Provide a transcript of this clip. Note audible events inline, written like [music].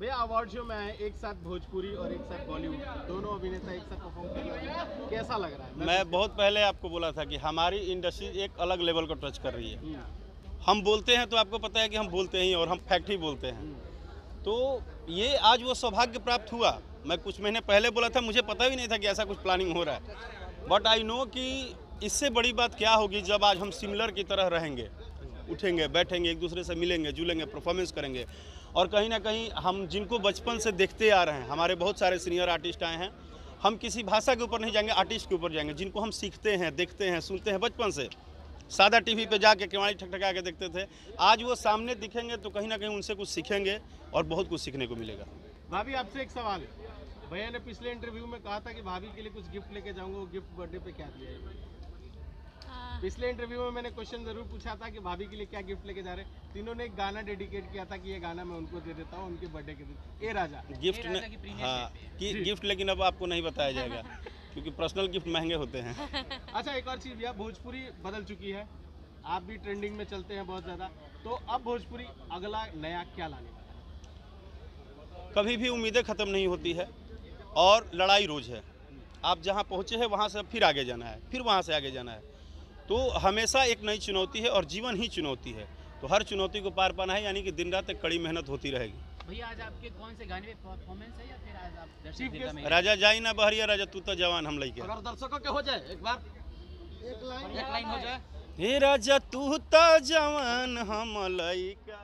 भैया award show में आए एक साथ भोजपुरी और एक साथ बॉलीवुड दोनों अभिनेता एक साथ परफॉर्म कर रहे हैं। कैसा लग रहा है? मैं बहुत पहले आपको बोला था कि हमारी इंडस्ट्री एक अलग लेवल को टच कर रही है। हम्म, हम बोलते हैं तो आपको पता है कि हम बोलते हैं और हम फैक्ट ही बोलते हैं। हम्म, तो ये आज वो सौभाग्य प्राप्त हुआ। मैं कुछ महीने पहले बोला था मुझे पता भी नहीं था कि ऐसा कुछ प्लानिंग हो रहा है। बट आई नो कि इससे बड़ी बात क्या होगी जब आज हम सिमिलर की तरह रहेंगे। उठेंगे, बैठेंगे, एक दूसरे से मिलेंगे जुलेंगे परफॉर्मेंस करेंगे। और कहीं ना कहीं हम जिनको बचपन से देखते आ रहे हैं, हमारे बहुत सारे सीनियर आर्टिस्ट आए हैं, हम किसी भाषा के ऊपर नहीं जाएँगे आर्टिस्ट के ऊपर जाएँगे, जिनको हम सीखते हैं, देखते हैं, सुनते हैं बचपन से। सादा टीवी पे जाके केवाड़ी ठकठका के देखते थे, आज वो सामने दिखेंगे तो कहीं ना कहीं उनसे कुछ सीखेंगे और बहुत कुछ सीखने को मिलेगा। भाभी, आपसे एक सवाल। है भैया ने पिछले इंटरव्यू में कहा था कि भाभी के लिए कुछ गिफ्ट लेके जाऊँगा, वो गिफ्ट बर्थडे पे क्या दिया पिछले इंटरव्यू में मैंने क्वेश्चन ज़रूर पूछा था कि भाभी के लिए क्या गिफ्ट लेके जा रहे हैं। तीनों ने एक गाना डेडिकेट किया था कि ये गाना मैं उनको दे देता हूँ उनके बर्थडे के दिन। ए राजा। गिफ्ट ने हाँ कि गिफ्ट लेकिन अब आपको नहीं बताया जाएगा [laughs] क्योंकि पर्सनल गिफ्ट महँगे होते हैं। [laughs] अच्छा एक और चीज़ भैया भोजपुरी बदल चुकी है। आप भी ट्रेंडिंग में चलते हैं बहुत ज़्यादा। तो अब भोजपुरी अगला नया क्या लाने वाला कभी भी उम्मीदें ख़त्म नहीं होती है और लड़ाई रोज है। आप जहाँ पहुँचे हैं वहाँ से फिर आगे जाना है फिर वहाँ से आगे जाना है। तो हमेशा एक नई चुनौती है और जीवन ही चुनौती है। तो हर चुनौती को पार पाना है यानी कि दिन रात एक कड़ी मेहनत होती रहेगी। भैया आज आपके कौन से गाने पे परफॉर्मेंस है या फिर आज आप दर्शक में राजा जाई ना बहरिया राजा तू तो जवान हम लइके अगर दर्शकों के हो जाए एक बार। एक लाइन एक लाइन हो जाए। हे राजा तू तो जवान हम लइका